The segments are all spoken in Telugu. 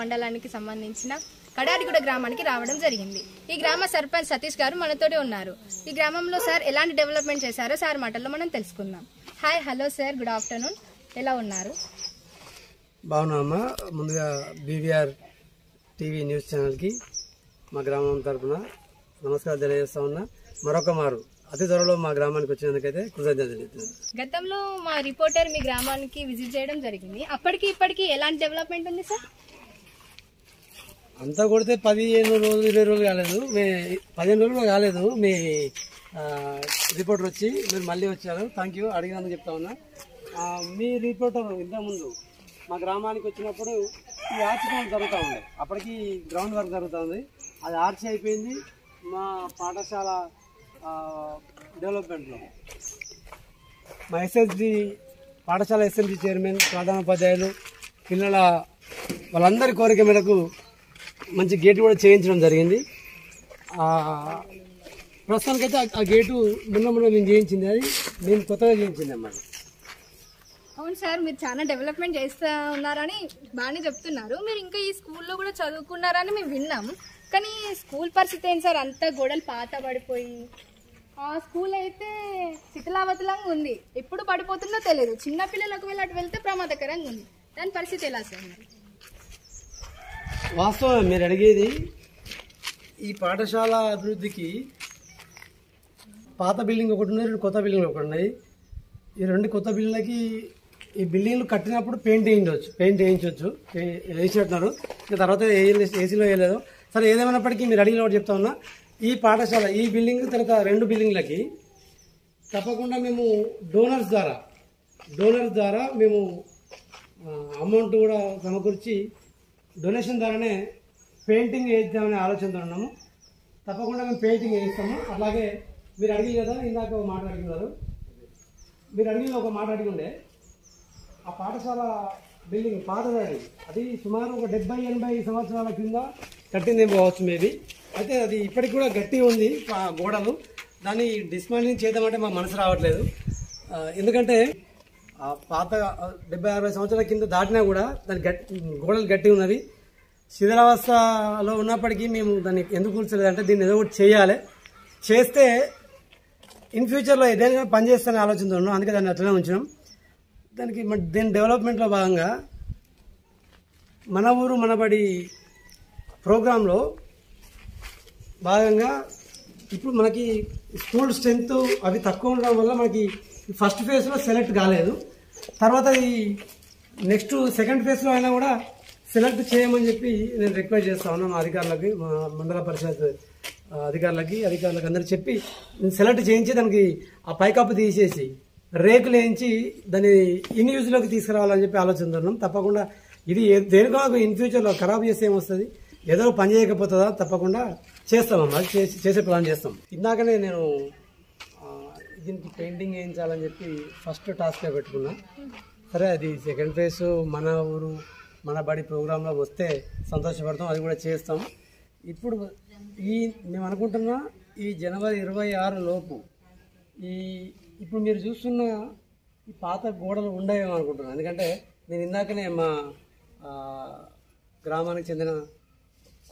మండలానికి సంబంధించిన కడారిగూడ గ్రామానికి రావడం జరిగింది. ఈ గ్రామ సర్పంచ్ సతీష్ గారు మనతోనే ఉన్నారు. ఈ గ్రామంలో సార్ ఎలాంటి డెవలప్మెంట్ చేశారో సార్ మాటల్లో మనం తెలుసుకుందాం. Hi hello sir good afternoon. ఎలా ఉన్నారు? బాగున్నామా? ముందుగా బీవీఆర్ టీవీ న్యూస్ ఛానల్కి మా గ్రామం తరపున నమస్కారం తెలియజేస్తా ఉన్నా. మరొక మారు అతి త్వరలో మా గ్రామానికి వచ్చినందుకైతే కృతజ్ఞత తెలుపుతున్నాను. గతంలో మా రిపోర్టర్ మీ గ్రామానికి విజిట్ చేయడం జరిగింది. అప్పటికి ఇప్పటికి ఎలాంటి డెవలప్మెంట్ ఉంది సార్? అంతా కొడితే పదిహేను రోజులు ఇరవై రోజులు కాలేదు. మీ పదిహేను రోజులు కాలేదు. మీ రిపోర్టర్ వచ్చి మీరు మళ్ళీ వచ్చారు. థ్యాంక్ యూ అడిగినందుకు చెప్తా ఉన్నా. మీ రిపోర్టర్ ఇంతకుముందు మా గ్రామానికి వచ్చినప్పుడు ఈ ఆర్చీ పనులు జరుగుతూ ఉండే. అప్పటికి గ్రౌండ్ వర్క్ జరుగుతుంది. అది ఆర్చీ అయిపోయింది. మా పాఠశాల డెవలప్మెంట్లో. మా ఎస్ఎస్డి పాఠశాల ఎస్ఎండి చైర్మన్ ప్రధానోపాధ్యాయులు పిల్లల వాళ్ళందరి కోరిక మేరకు మంచి గేటు కూడా చేయించడం జరిగింది. ప్రస్తుతానికైతే ఆ- గేటు మొన్న మొన్న మేము చేయించింది అది. నేను కొత్తగా చేయించింది అన్నమాట. అవును సార్ మీరు చాలా డెవలప్మెంట్ చేస్తా ఉన్నారని బాగానే చెప్తున్నారు. మీరు ఇంకా ఈ స్కూల్లో కూడా చదువుకున్నారని మేము విన్నాం. కానీ స్కూల్ పరిస్థితి ఏంటి సార్? అంతా గోడలు పాత పడిపోయి. ఆ స్కూల్ అయితే శిథిలావతలంగా ఉంది. ఎప్పుడు పడిపోతుందో తెలియదు చిన్నపిల్లలు ఒకవేళ అటు వెళ్తే ప్రమాదకరంగా ఉంది. దాని పరిస్థితి ఎలా సార్? వాస్తవం మీరు అడిగేది ఈ పాఠశాల అభివృద్ధికి పాత బిల్డింగ్ ఒకటి ఉన్నది రెండు కొత్త బిల్డింగ్ ఒకటి ఉన్నాయి. ఈ రెండు కొత్త బిల్డింగ్లకి ఈ బిల్డింగ్లు కట్టినప్పుడు పెయింట్ వేయించవచ్చు పెయింట్ వేయించవచ్చు వేసినట్టున్నారు. ఇంకా తర్వాత ఏ- ఏసీలో వేయలేదు. సరే ఏదేమైనప్పటికీ మీరు అడిగిన ఒకటి చెప్తా ఉన్నా ఈ పాఠశాల ఈ బిల్డింగ్ తర్వాత రెండు బిల్డింగ్లకి తప్పకుండా మేము డోనర్స్ ద్వారా డోనర్స్ ద్వారా మేము అమౌంట్ కూడా సమకూర్చి డొనేషన్ ద్వారానే పెయింటింగ్ వేద్దామనే ఆలోచనతో ఉన్నాము. తప్పకుండా మేము పెయింటింగ్ వేయిస్తాము అలాగే మీరు అడిగి కదా ఇందాక ఒక మాట అడిగినారు. మీరు అడిగిన ఒక మాట అడిగి ఉండే ఆ పాఠశాల బిల్డింగ్ పాతది అది సుమారు ఒక డెబ్బై ఎనభై సంవత్సరాల కింద కట్టింది పోవచ్చు మేబీ. అయితే అది ఇప్పటికి కూడా గట్టిగా ఉంది గోడలు. దాన్ని డిస్మాండింగ్ చేద్దామంటే మా మనసు రావట్లేదు. ఎందుకంటే పాత డెబ్బై అరవై సంవత్సరాల కింద దాటినా కూడా దాని గట్టి గోడలు గట్టి ఉన్నవి. శిథిలావస్థలో ఉన్నప్పటికీ మేము దాన్ని ఎందుకు కూర్చోలేదంటే దీన్ని ఏదో ఒకటి చేయాలి. చేస్తే ఇన్ ఫ్యూచర్లో ఏదైనా పని చేస్తానే ఆలోచనతో ఉన్నాం. అందుకే దాన్ని అట్లనే ఉంచినాం. దానికి మన దీని డెవలప్మెంట్లో భాగంగా మన ఊరు మనబడి ప్రోగ్రాంలో భాగంగా ఇప్పుడు మనకి స్కూల్ స్ట్రెంత్ అవి తక్కువ ఉండడం వల్ల మనకి ఫస్ట్ ఫేజ్లో సెలెక్ట్ కాలేదు. తర్వాత ఈ నెక్స్ట్ సెకండ్ ఫేజ్లో అయినా కూడా సెలెక్ట్ చేయమని చెప్పి నేను రిక్వెస్ట్ చేస్తా ఉన్నాను మా అధికారులకి మా మండల పరిషత్ అధికారులకి అధికారులకు అందరికి చెప్పి నేను సెలెక్ట్ చేయించి దానికి ఆ పైకప్పు తీసేసి రేకులు వేయించి దాన్ని ఇన్ యూజ్లోకి తీసుకురావాలని చెప్పి ఆలోచిస్తున్నాం తప్పకుండా ఇది ఏ- దేనికో ఇన్ ఫ్యూచర్లో ఖరాబ్ చేస్తే ఏమొస్తుంది? ఏదో పని చేయకపోతుందా? తప్పకుండా చేస్తామమ్మా అది చేసి చేసే ప్లాన్ చేస్తాం. ఇందాకనే నేను దీనికి పెయింటింగ్ వేయించాలని చెప్పి ఫస్ట్ టాస్క్గా పెట్టుకున్నా. సరే అది సెకండ్ ఫేజ్ మన ఊరు మన బడి ప్రోగ్రాంలో వస్తే సంతోషపడతాం అది కూడా చేస్తాం. ఇప్పుడు ఈ మేము అనుకుంటున్నా ఈ జనవరి ఇరవై ఆరు లోపు ఈ ఇప్పుడు మీరు చూస్తున్న ఈ పాత గోడలు ఉండవేమో అనుకుంటున్నాను. ఎందుకంటే నేను ఇందాకనే మా గ్రామానికి చెందిన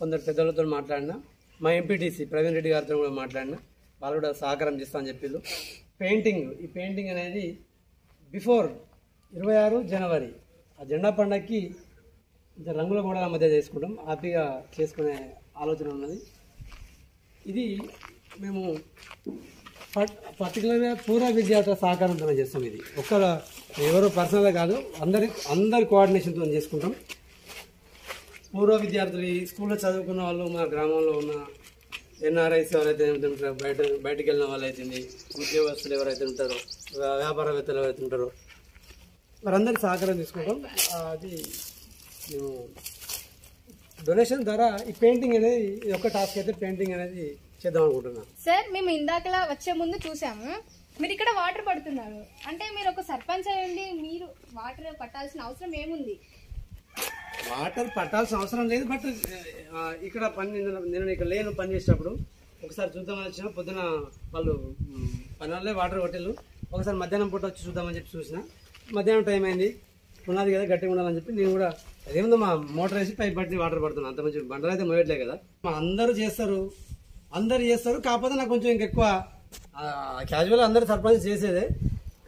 కొందరు పెద్దలతో మాట్లాడినా మా ఎంపీటీసీ ప్రవీణ్ రెడ్డి గారితో కూడా మాట్లాడినా వాళ్ళు కూడా సహకారం చేస్తా అని చెప్పిళ్ళు పెయింటింగ్ ఈ పెయింటింగ్ అనేది బిఫోర్ ఇరవై ఆరు జనవరి ఆ జెండా పండగకి రంగుల గోడల మధ్య చేసుకుంటాం. హ్యాపీగా చేసుకునే ఆలోచన ఉన్నది. ఇది మేము పర్టికులర్గా పూర్వ విద్యార్థుల సహకారంతో చేస్తాం ఇది. ఒక్క ఎవరు పర్సనల్గా కాదు అందరి అందరి కోఆర్డినేషన్తో చేసుకుంటాం. పూర్వ విద్యార్థులు ఈ స్కూల్లో చదువుకున్న వాళ్ళు మా గ్రామంలో ఉన్న ఎన్ఆర్ఐస్ ఎవరైతే ఉంటారో బయట బయటకు వెళ్ళిన వాళ్ళు అయితే ఉద్యోగస్తులు ఎవరైతే ఉంటారో వ్యాపారవేత్తలు ఎవరైతే ఉంటారో వారందరి సహకారం తీసుకుంటాం. అది మేము డొనేషన్ ద్వారా ఈ పెయింటింగ్ అనేది ఇది ఒక టాస్క్ అయితే పెయింటింగ్ అనేది చేద్దాం అనుకుంటున్నాను సార్ మేము ఇందాకలా వచ్చే ముందు చూసాము. మీరు ఇక్కడ వాటర్ పడుతున్నారు. అంటే మీరు ఒక సర్పంచ్ అయ్యండి మీరు వాటర్ పట్టాల్సిన అవసరం ఏముంది? వాటర్ పట్టాల్సిన అవసరం లేదు బట్ ఇక్కడ పని నేను నేను ఇక్కడ లేను పని చేసేటప్పుడు ఒకసారి చూద్దామని వచ్చిన పొద్దున వాళ్ళు పనులే పని వాళ్ళే వాటర్ కొట్టేళ్ళు ఒకసారి మధ్యాహ్నం పూట వచ్చి చూద్దామని చెప్పి చూసిన. మధ్యాహ్నం టైం అయింది. పునాది కదా గట్టిగా ఉండాలని చెప్పి నేను కూడా అదేముందో మా మోటార్ వేసి పైప్ పట్టి వాటర్ పడుతున్నాను అంత మంచి బండలు అయితే మోయట్లే కదా. మా అందరూ చేస్తారు. అందరు చేస్తారు కాకపోతే నాకు కొంచెం ఇంకెక్కువ క్యాజువల్ అందరు సర్పంచ్ చేసేదే.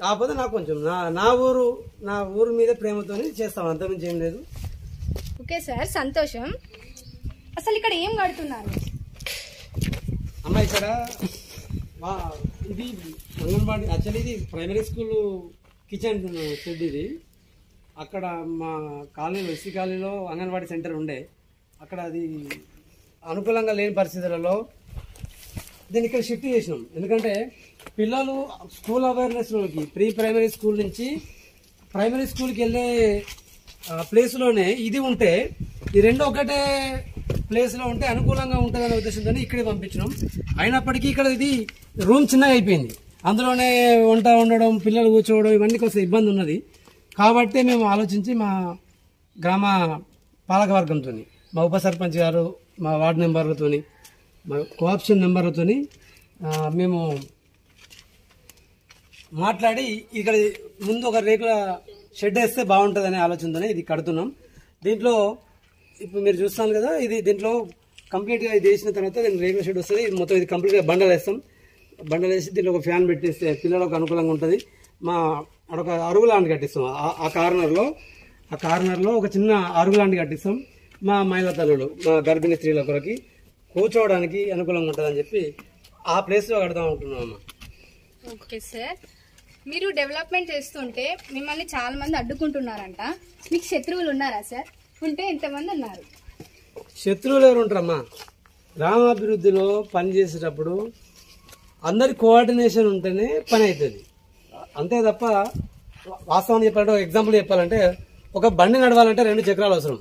కాకపోతే నాకు కొంచెం నా నా ఊరు నా ఊరు మీద ప్రేమతోనే చేస్తాం. అంతమంది ఏం లేదు. ఓకే సార్ సంతోషం. అసలు ఇక్కడ ఏం కడుతున్నారు? అమ్మ ఇక్కడ ఇది అంగన్వాడి యాక్చువల్లీ ఇది ప్రైమరీ స్కూల్ కిచెన్ షెడ్ ఇది. అక్కడ మా కాలనీలో ఎస్సీ కాలనీలో అంగన్వాడీ సెంటర్ ఉండే. అక్కడ అది అనుకూలంగా లేని పరిస్థితులలో దీన్ని ఇక్కడ షిఫ్ట్ చేసినాం. ఎందుకంటే పిల్లలు స్కూల్ అవేర్నెస్లోకి ప్రీ ప్రైమరీ స్కూల్ నుంచి ప్రైమరీ స్కూల్కి వెళ్ళే ప్లేస్లోనే ఇది ఉంటే ఈ రెండు ఒకటే ప్లేస్లో ఉంటే అనుకూలంగా ఉంటుందనే ఉద్దేశంతో ఇక్కడే పంపించినాం. అయినప్పటికీ ఇక్కడ ఇది రూమ్ చిన్నగా అయిపోయింది. అందులోనే వంట ఉండడం పిల్లలు కూర్చోవడం ఇవన్నీ కొంచెం ఇబ్బంది ఉన్నది. కాబట్టి మేము ఆలోచించి మా గ్రామ పాలకవర్గంతో మా ఉప సర్పంచ్ గారు మా వార్డు నెంబర్లతో మా కోఆప్షన్ నెంబర్లతో మేము మాట్లాడి ఇక్కడ ముందు ఒక రేకుల షెడ్ వేస్తే బాగుంటుందనే ఆలోచనతోనే ఇది కడుతున్నాం. దీంట్లో ఇప్పుడు మీరు చూస్తాను కదా ఇది దీంట్లో కంప్లీట్గా ఇది వేసిన తర్వాత దీనికి రేకుల షెడ్ వస్తుంది. మొత్తం ఇది కంప్లీట్గా బండలు వేస్తాం. బండలు వేసి దీంట్లో ఒక ఫ్యాన్ పెట్టేస్తే పిల్లలకు అనుకూలంగా ఉంటుంది. మా అడొక అరుగు లాంటి కట్టిస్తాం. ఆ- కార్నర్లో ఆ కార్నర్లో ఒక చిన్న అరుగు లాంటి కట్టిస్తాం. మా మహిళా తల్లులు మా గర్భిణీ స్త్రీల కొరకి కూర్చోవడానికి అనుకూలంగా ఉంటుందని చెప్పి ఆ ప్లేస్లో కడదాం అనుకుంటున్నాం అమ్మ. Okay sir. మీరు డెవలప్మెంట్ చేస్తుంటే మిమ్మల్ని చాలా మంది అడ్డుకుంటున్నారంట. మీకు శత్రువులు ఉన్నారా సార్ ఉంటే ఎంతమంది ఉన్నారు? శత్రువులు ఎవరు ఉంటారమ్మా? గ్రామాభివృద్ధిలో పని చేసేటప్పుడు అందరి కోఆర్డినేషన్ ఉంటేనే పని అవుతుంది అంతే తప్ప వాస్తవాన్ని చెప్పాలంటే ఒక ఎగ్జాంపుల్ చెప్పాలంటే ఒక బండి నడవాలంటే రెండు చక్రాలు అవసరం.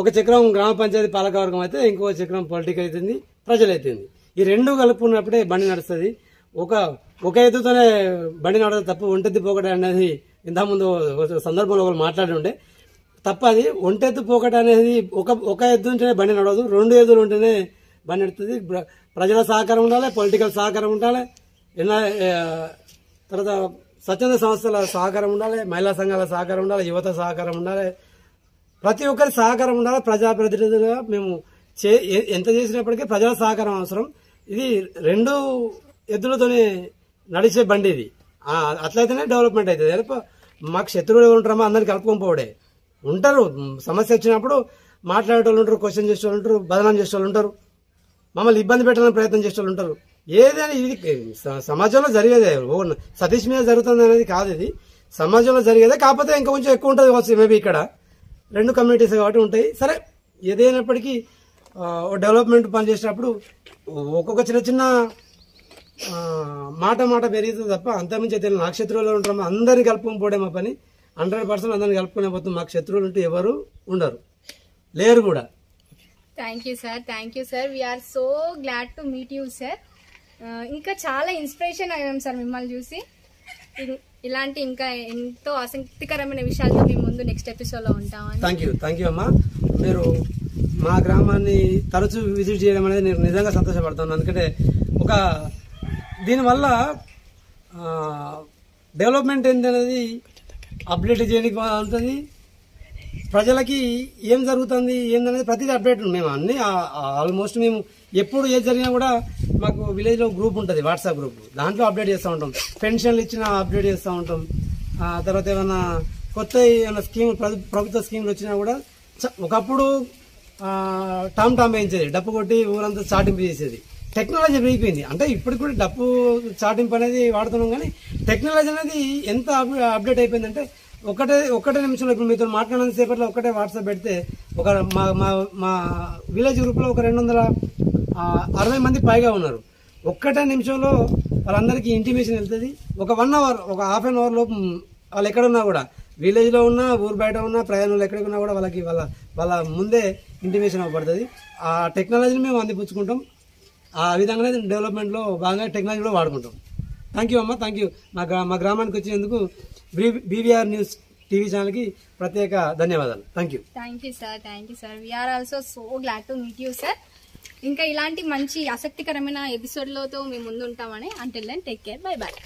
ఒక చక్రం గ్రామ పంచాయతీ పాలకవర్గం అయితే ఇంకో చక్రం పొలిటికల్ అవుతుంది ప్రజలు అవుతుంది ఈ రెండు కలుపుకున్నప్పుడే బండి నడుస్తుంది. ఒక ఒక ఎత్తుతోనే బండి నడవదు తప్ప ఒంటెత్తి పోకట అనేది ఇంతకుముందు ఒక సందర్భంలో ఒకరు మాట్లాడి ఉండే. తప్ప అది ఒంటెత్తు పోకట అనేది ఒక ఒక ఎద్దు ఉంటేనే బండి నడవదు రెండు ఎద్దులు ఉంటేనే బండి నడుతుంది ప్రజల సహకారం ఉండాలి పొలిటికల్ సహకారం ఉండాలి ఎన్న తర్వాత స్వచ్ఛంద సంస్థల సహకారం ఉండాలి మహిళా సంఘాల సహకారం ఉండాలి యువత సహకారం ఉండాలి. ప్రతి ఒక్కరి సహకారం ఉండాలి ప్రజాప్రతినిధులుగా మేము చే ఎంత చేసినప్పటికీ ప్రజల సహకారం అవసరం. ఇది రెండు ఎద్దులతోనే నడిచే బండి ఇది. అట్లయితేనే డెవలప్మెంట్ అవుతుంది మాకు శత్రువులు ఉంటారమ్మా అందరిని కలుపుకొని పోవడే. ఉంటారు. సమస్య వచ్చినప్పుడు మాట్లాడేటోళ్ళు ఉంటారు క్వశ్చన్ చేసే వాళ్ళు ఉంటారు బదనాం చేసే వాళ్ళు ఉంటారు. మమ్మల్ని ఇబ్బంది పెట్టాలని ప్రయత్నం చేసే వాళ్ళు ఉంటారు. ఏదైనా ఇది స- సమాజంలో జరిగేదే. సతీష్ మీద జరుగుతుంది అనేది కాదు ఇది. సమాజంలో జరిగేదే. కాకపోతే ఇంకా కొంచెం ఎక్కువ ఉంటుంది కావచ్చు మేబీ ఇక్కడ. రెండు కమ్యూనిటీస్ కాబట్టి ఉంటాయి. సరే ఏదైనప్పటికీ డెవలప్మెంట్ పని చేసినప్పుడు ఒక్కొక్క చిన్న చిన్న మాట మాట పెరుగుతుంది తప్ప అంతమించి అయితే నాకు శత్రువులు ఉంటారు అందరిని కలుపుకొని పోవడే మా పని. హండ్రెడ్ పర్సెంట్ అందరిని కలుపుకునే పోతాం మాకు శత్రువులు ఉంటే ఎవరు ఉండరు. లేరు కూడా. Thank you sir thank you sir we are so glad to meet you sir ఇంకా చాలా ఇన్స్పిరేషన్ అయ్యాం సార్ మిమ్మల్ని చూసి. ఇలాంటి ఇంకా ఎంతో ఆసక్తికరమైన విషయాలతో మీ ముందు నెక్స్ట్ ఎపిసోడ్లో ఉంటామని. థ్యాంక్ యూ థ్యాంక్ యూ అమ్మా. మీరు మా గ్రామాన్ని తరచూ విజిట్ చేయడం అనేది నేను నిజంగా సంతోషపడుతున్నాను ఎందుకంటే ఒక దీనివల్ల డెవలప్మెంట్ ఏంటనేది అప్డేట్ చేయడానికి ఉంటుంది ప్రజలకి ఏం జరుగుతుంది ఏందనేది ప్రతిదీ అప్డేట్ మేము అన్నీ ఆల్మోస్ట్ మేము ఎప్పుడు ఏది జరిగినా కూడా మాకు విలేజ్లో గ్రూప్ ఉంటుంది వాట్సాప్ గ్రూప్. దాంట్లో అప్డేట్ చేస్తూ ఉంటాం. పెన్షన్లు ఇచ్చినా అప్డేట్ చేస్తూ ఉంటాం. తర్వాత ఏమైనా కొత్త ఏమైనా స్కీమ్ ప్రభుత్వ స్కీమ్లు వచ్చినా కూడా చ- ఒకప్పుడు టామ్ టామ్ వేయించేది. డప్పు కొట్టి ఊరంతా చాటింపు చేసేది. టెక్నాలజీ పెరిగిపోయింది. అంటే ఇప్పటికి కూడా డప్పు చాటింపు అనేది వాడుతున్నాం కానీ టెక్నాలజీ అనేది ఎంత అప్డేట్ అయిపోయిందంటే ఒకటే ఒకటే నిమిషంలో ఇప్పుడు మీతో మాట్లాడిన సేపట్లో ఒకటే వాట్సాప్ పెడితే ఒక మా మా మా విలేజ్ గ్రూప్లో ఒక రెండు వందల అరవై మంది పైగా ఉన్నారు. ఒక్కటే నిమిషంలో వాళ్ళందరికీ ఇంటిమేషన్ వెళ్తుంది. ఒక వన్ అవర్ ఒక హాఫ్ అన్ అవర్ లోపు వాళ్ళు ఎక్కడున్నా కూడా విలేజ్లో ఉన్నా ఊరు బయట ఉన్నా ప్రయాణంలో ఎక్కడికి ఉన్నా కూడా వాళ్ళకి వాళ్ళ వాళ్ళ ముందే ఇంటిమేషన్ అవ్వబడుతుంది. ఆ టెక్నాలజీని మేము అందిపుచ్చుకుంటాం. ఆ విధంగానే డెవలప్మెంట్లో బాగా టెక్నాలజీ కూడా వాడుకుంటాం. థ్యాంక్ యూ అమ్మ. థ్యాంక్ యూ మా గ్రా- మా గ్రామానికి వచ్చినందుకు బీవీఆర్ న్యూస్ టీవీ ఛానల్కి ప్రత్యేక ధన్యవాదాలు. Thank you thank you sir thank you sir we are also so glad to meet you sir ఇంకా ఇలాంటి మంచి ఆసక్తికరమైన ఎపిసోడ్లతో మేము ముందు ఉంటామని అంటే టేక్ కేర్ బై బాయ్